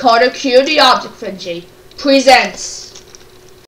Carter Q the Object Frenzy presents